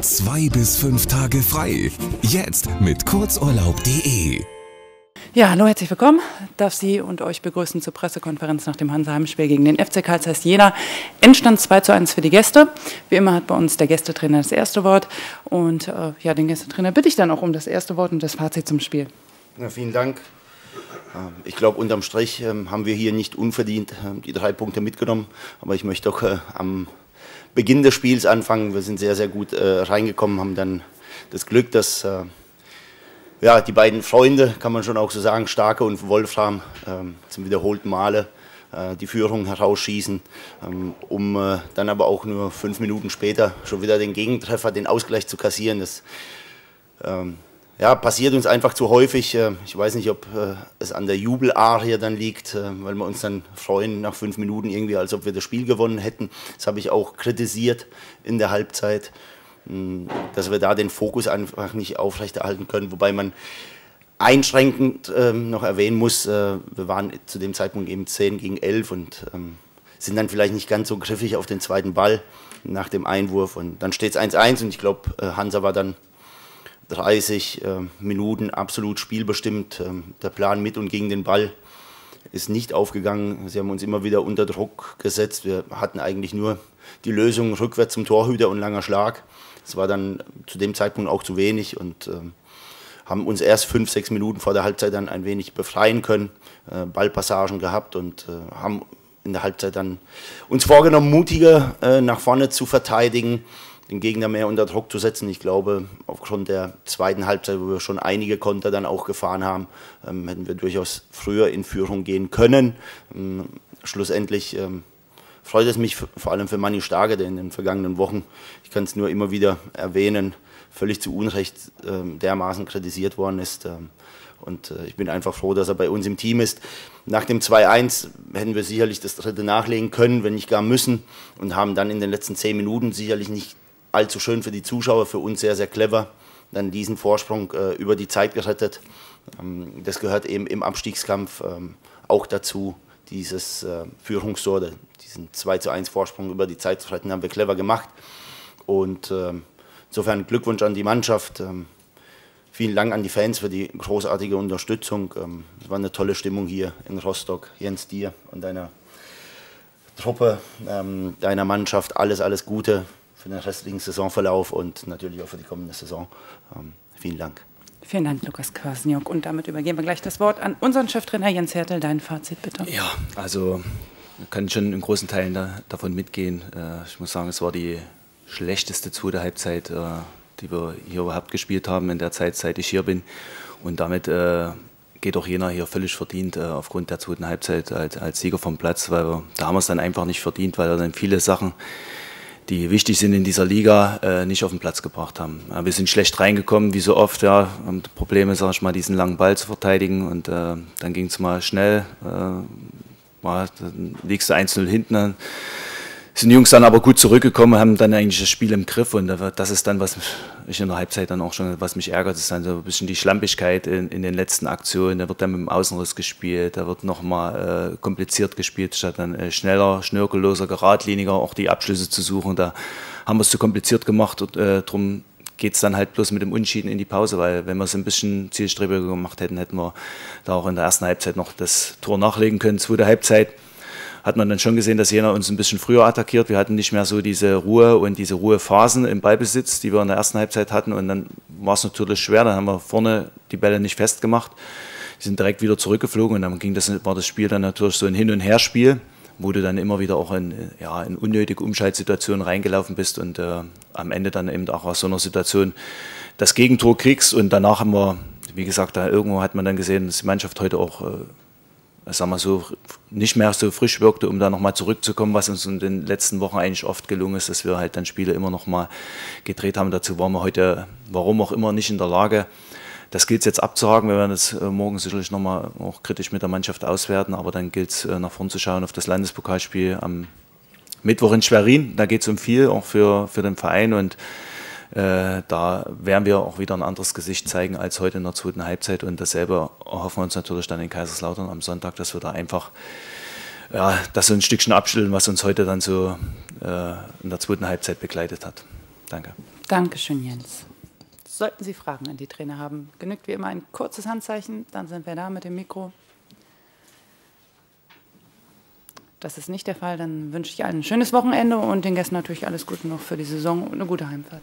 Zwei bis fünf Tage frei. Jetzt mit kurzurlaub.de. Ja, hallo, herzlich willkommen. Darf Sie und euch begrüßen zur Pressekonferenz nach dem Hansa-Heimspiel gegen den FC Karl Zeiss Jena. Endstand 2 zu 1 für die Gäste. Wie immer hat bei uns der Gästetrainer das erste Wort. Und äh, ja, den Gästetrainer bitte ich dann auch um das erste Wort und das Fazit zum Spiel. Ja, vielen Dank. Ähm, ich glaube, unterm Strich ähm, haben wir hier nicht unverdient ähm, die drei Punkte mitgenommen. Aber ich möchte doch äh, am Beginn des Spiels anfangen. Wir sind sehr, sehr gut äh, reingekommen, haben dann das Glück, dass äh, ja, die beiden Freunde, kann man schon auch so sagen, Starke und Wolfram, ähm, zum wiederholten Male äh, die Führung herausschießen, ähm, um äh, dann aber auch nur fünf Minuten später schon wieder den Gegentreffer, den Ausgleich zu kassieren. Das ähm, ja, passiert uns einfach zu häufig. Äh, ich weiß nicht, ob äh, es an der Jubelarie dann liegt, äh, weil wir uns dann freuen nach fünf Minuten irgendwie, als ob wir das Spiel gewonnen hätten. Das habe ich auch kritisiert in der Halbzeit dass wir da den Fokus einfach nicht aufrechterhalten können. Wobei man einschränkend ähm, noch erwähnen muss, wir waren zu dem Zeitpunkt eben 10 gegen 11 und ähm, sind dann vielleicht nicht ganz so griffig auf den zweiten Ball nach dem Einwurf. Und dann steht es 1-1 und ich glaube, Hansa war dann 30 äh, Minuten absolut spielbestimmt. Ähm, der Plan mit und gegen den Ball ist nicht aufgegangen. Sie haben uns immer wieder unter Druck gesetzt. Wir hatten eigentlich nur die Lösung rückwärts zum Torhüter und langer Schlag. Das war dann zu dem Zeitpunkt auch zu wenig und ähm, haben uns erst fünf, sechs Minuten vor der Halbzeit dann ein wenig befreien können, äh, Ballpassagen gehabt und äh, haben in der Halbzeit dann uns vorgenommen, mutiger äh, nach vorne zu verteidigen, den Gegner mehr unter Druck zu setzen. Ich glaube, aufgrund der zweiten Halbzeit, wo wir schon einige Konter dann auch gefahren haben, ähm, hätten wir durchaus früher in Führung gehen können. Ähm, schlussendlich ähm, freut es mich vor allem für Manni Starke, der in den vergangenen Wochen, ich kann es nur immer wieder erwähnen, völlig zu Unrecht äh, dermaßen kritisiert worden ist. Ähm, und äh, ich bin einfach froh, dass er bei uns im Team ist. Nach dem 2-1 hätten wir sicherlich das dritte nachlegen können, wenn nicht gar müssen. Und haben dann in den letzten zehn Minuten sicherlich nicht allzu schön für die Zuschauer, für uns sehr, sehr clever, dann diesen Vorsprung äh, über die Zeit gerettet. Ähm, das gehört eben im Abstiegskampf ähm, auch dazu, dieses äh, Führungstor, diesen 2 zu 1 Vorsprung über die Zeit zu retten, haben wir clever gemacht. Und ähm, insofern Glückwunsch an die Mannschaft. Ähm, vielen Dank an die Fans für die großartige Unterstützung. Ähm, es war eine tolle Stimmung hier in Rostock. Jens, dir und deiner Truppe, ähm, deiner Mannschaft. Alles, alles Gute für den restlichen Saisonverlauf und natürlich auch für die kommende Saison. Ähm, vielen Dank. Vielen Dank, Lukas Kwasniok. Und damit übergeben wir gleich das Wort an unseren Cheftrainer Jens Hertel. Dein Fazit bitte. Ja, also kann schon in großen Teilen da, davon mitgehen. Äh, ich muss sagen, es war die schlechteste zweite Halbzeit, äh, die wir hier überhaupt gespielt haben in der Zeit, seit ich hier bin. Und damit äh, geht auch jener hier völlig verdient äh, aufgrund der zweiten Halbzeit als, als Sieger vom Platz, weil wir, da haben wir es dann einfach nicht verdient, weil wir dann viele Sachen die wichtig sind in dieser Liga, äh, nicht auf den Platz gebracht haben. Ja, wir sind schlecht reingekommen, wie so oft, ja, haben Probleme, sag ich mal, diesen langen Ball zu verteidigen und äh, dann ging es mal schnell, äh, mal, dann liegst du 1-0 hinten, dann sind die Jungs dann aber gut zurückgekommen, haben dann eigentlich das Spiel im Griff und das ist dann, was ich in der Halbzeit dann auch schon, was mich ärgert, ist dann so ein bisschen die Schlampigkeit in, in den letzten Aktionen. Da wird dann mit dem Außenriss gespielt, da wird nochmal äh, kompliziert gespielt, statt dann äh, schneller, schnörkelloser, geradliniger auch die Abschlüsse zu suchen. Da haben wir es zu kompliziert gemacht und äh, darum geht es dann halt bloß mit dem Unschieden in die Pause, weil wenn wir es ein bisschen zielstrebiger gemacht hätten, hätten wir da auch in der ersten Halbzeit noch das Tor nachlegen können, zweite Halbzeit hat man dann schon gesehen, dass Jena uns ein bisschen früher attackiert. Wir hatten nicht mehr so diese Ruhe und diese Ruhephasen im Ballbesitz, die wir in der ersten Halbzeit hatten. Und dann war es natürlich schwer. Dann haben wir vorne die Bälle nicht festgemacht. Die sind direkt wieder zurückgeflogen und dann ging das, war das Spiel dann natürlich so ein Hin- und Herspiel, wo du dann immer wieder auch in, ja, in unnötige Umschaltsituationen reingelaufen bist und äh, am Ende dann eben auch aus so einer Situation das Gegentor kriegst. Und danach haben wir, wie gesagt, da irgendwo hat man dann gesehen, dass die Mannschaft heute auch äh, sagen wir so, nicht mehr so frisch wirkte, um da nochmal zurückzukommen, was uns in den letzten Wochen eigentlich oft gelungen ist, dass wir halt dann Spiele immer nochmal gedreht haben. Dazu waren wir heute, warum auch immer, nicht in der Lage. Das gilt es jetzt abzuhaken. Wir werden das äh, morgen sicherlich nochmal auch kritisch mit der Mannschaft auswerten, aber dann gilt es äh, nach vorn zu schauen auf das Landespokalspiel am Mittwoch in Schwerin. Da geht es um viel, auch für, für den Verein und äh, da werden wir auch wieder ein anderes Gesicht zeigen als heute in der zweiten Halbzeit. Und dasselbe erhoffen wir uns natürlich dann in Kaiserslautern am Sonntag, dass wir da einfach ja, das so ein Stückchen abschütteln, was uns heute dann so äh, in der zweiten Halbzeit begleitet hat. Danke. Dankeschön, Jens. Sollten Sie Fragen an die Trainer haben, genügt wie immer ein kurzes Handzeichen, dann sind wir da mit dem Mikro. Das ist nicht der Fall. Dann wünsche ich allen ein schönes Wochenende und den Gästen natürlich alles Gute noch für die Saison und eine gute Heimfahrt.